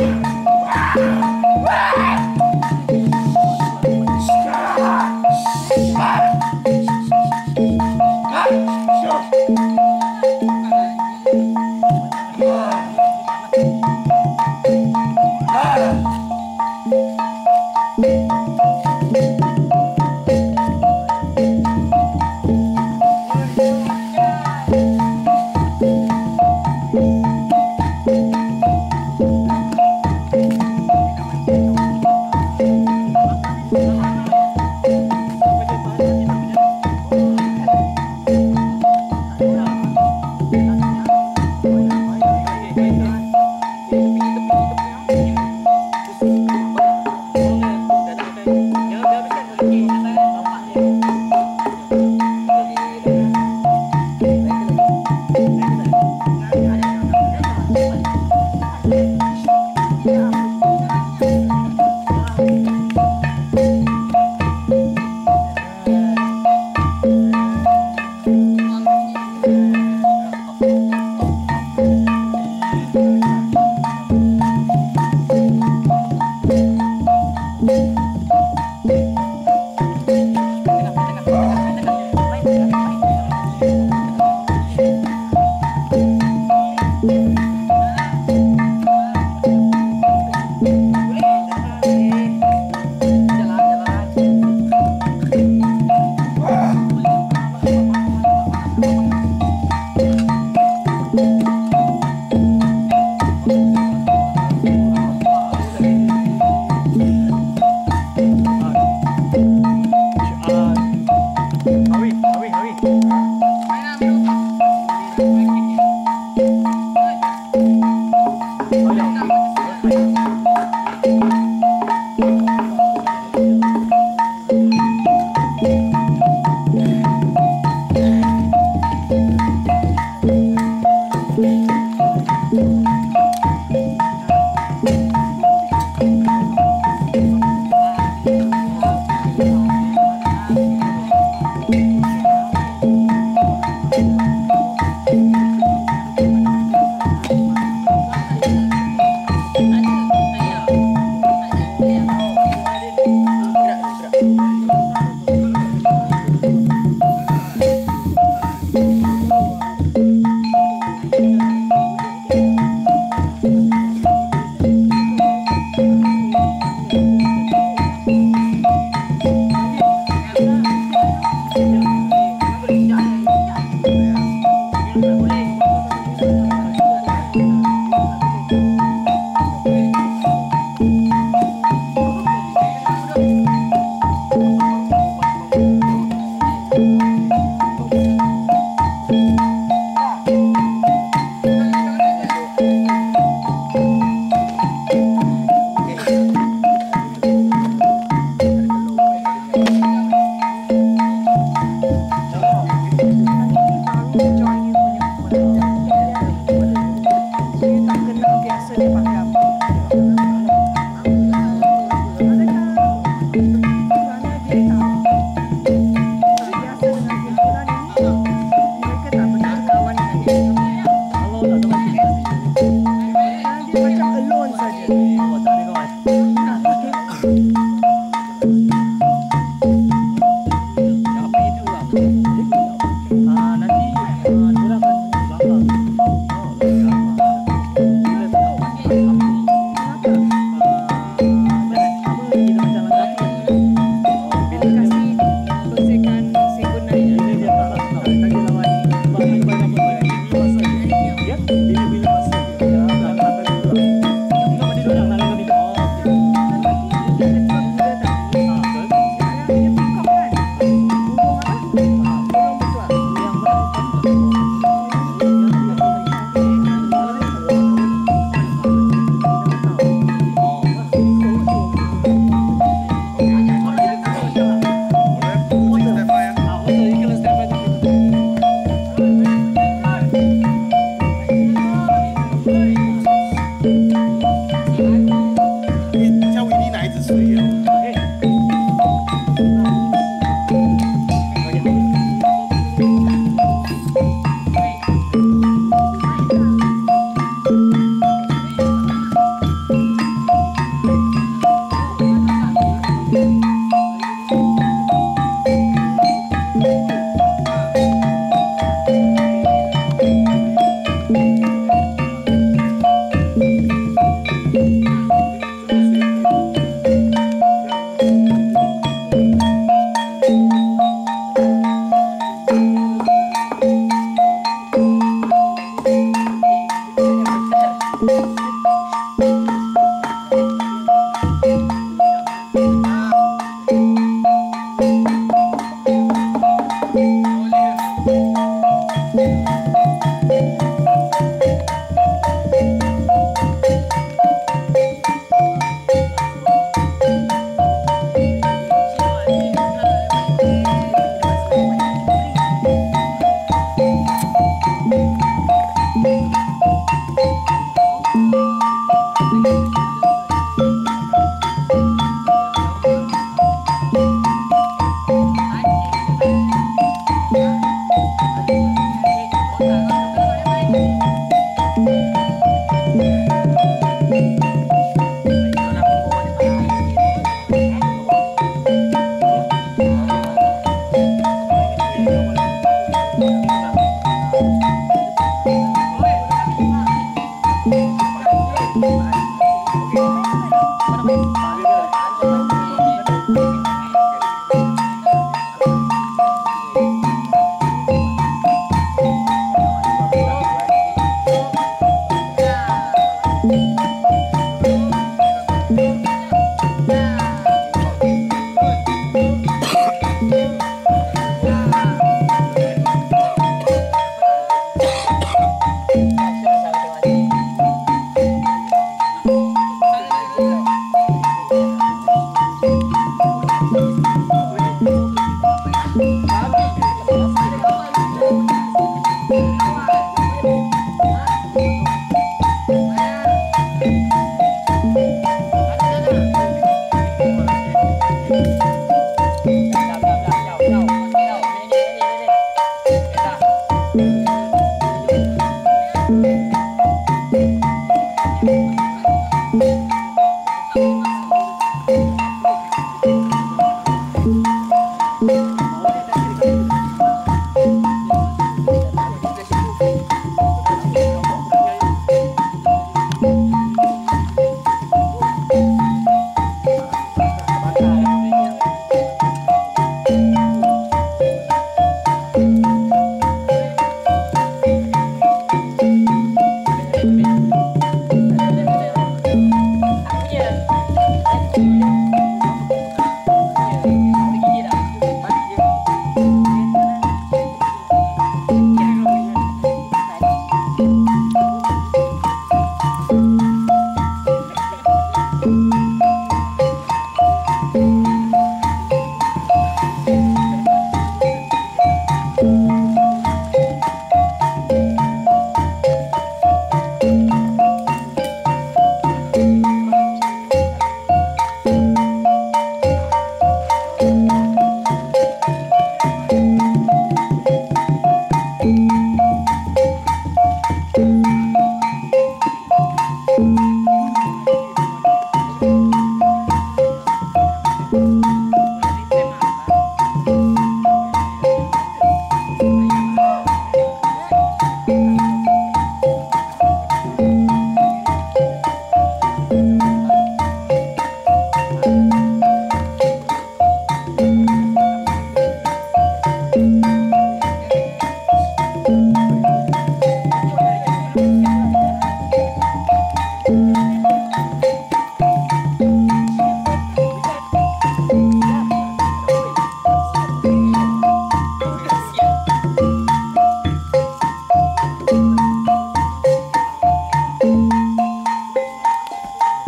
Yeah.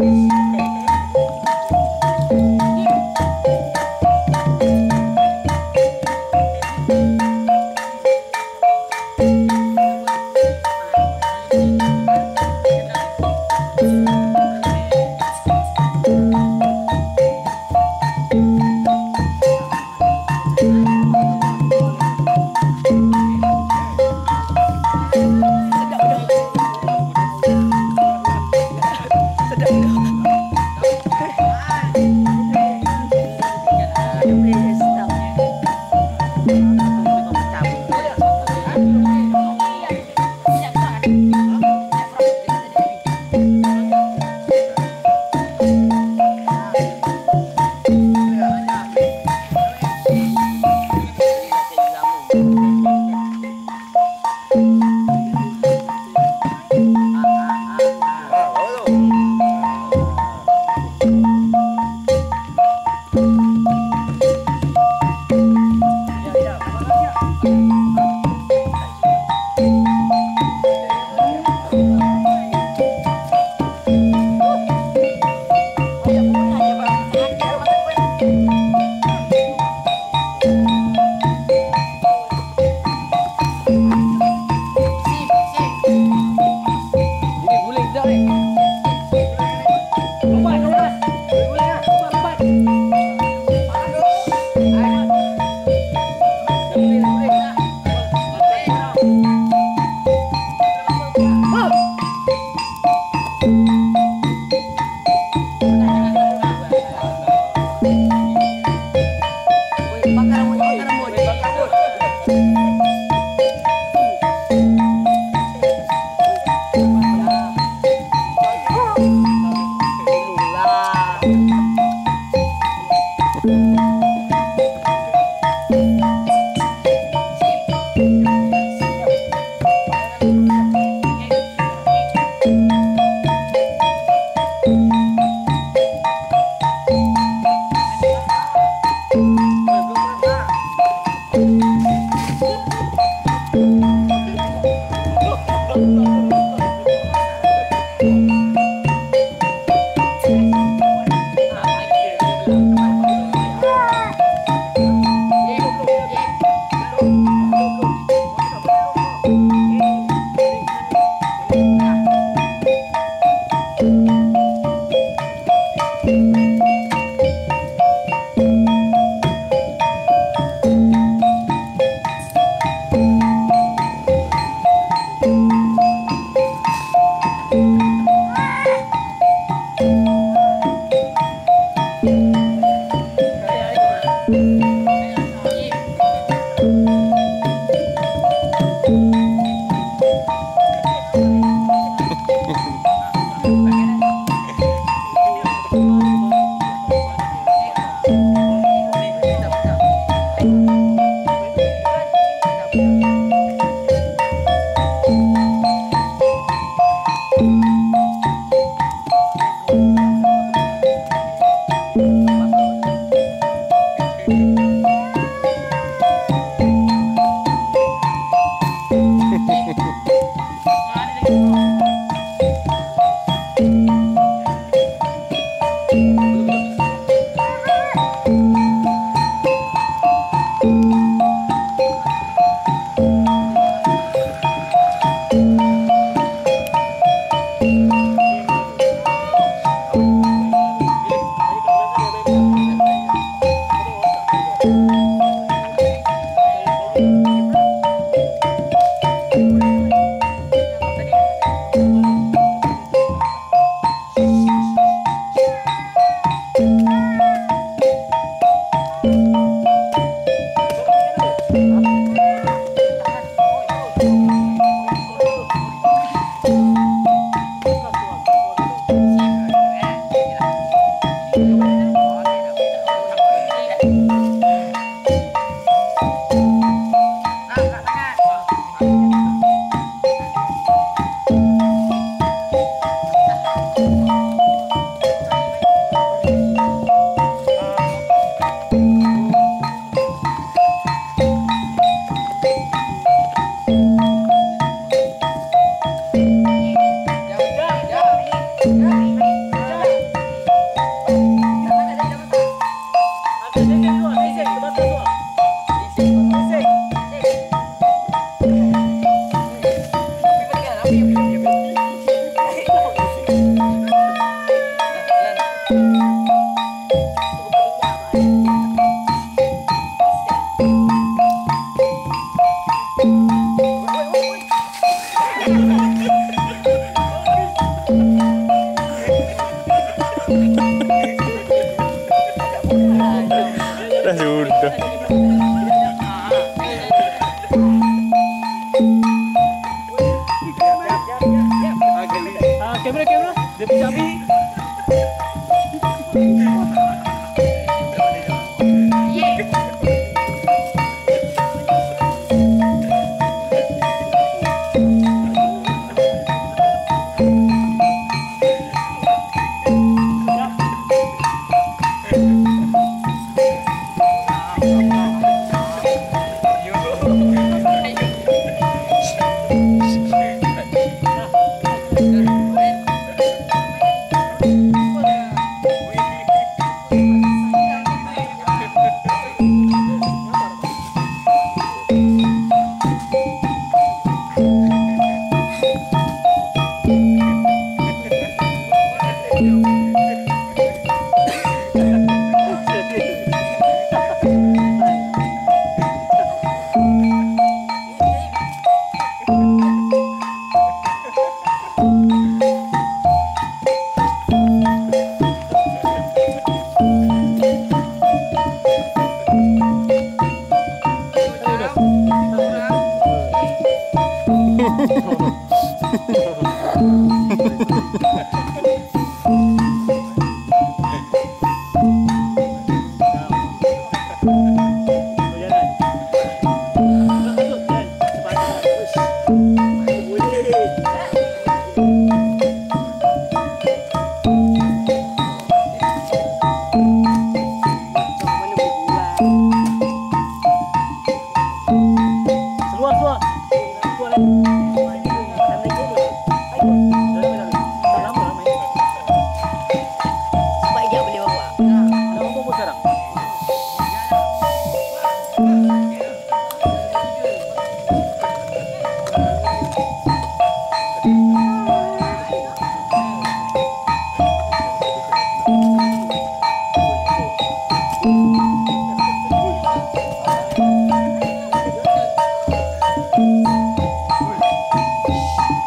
Música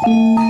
Jangan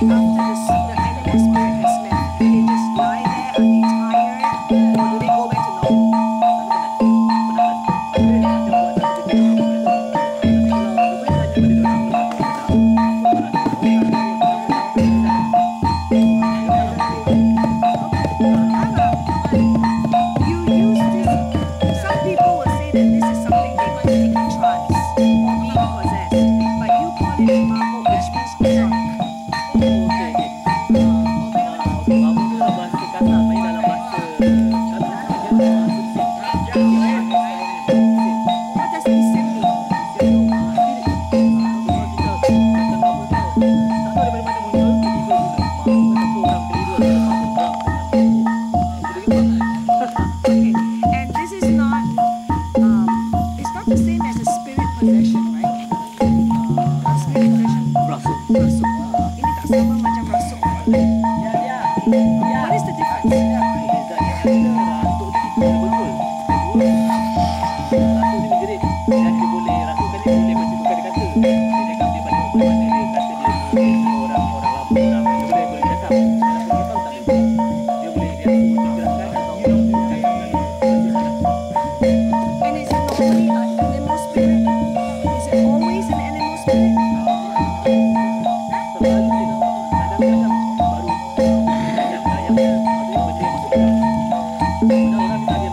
Thank you. Muchas gracias.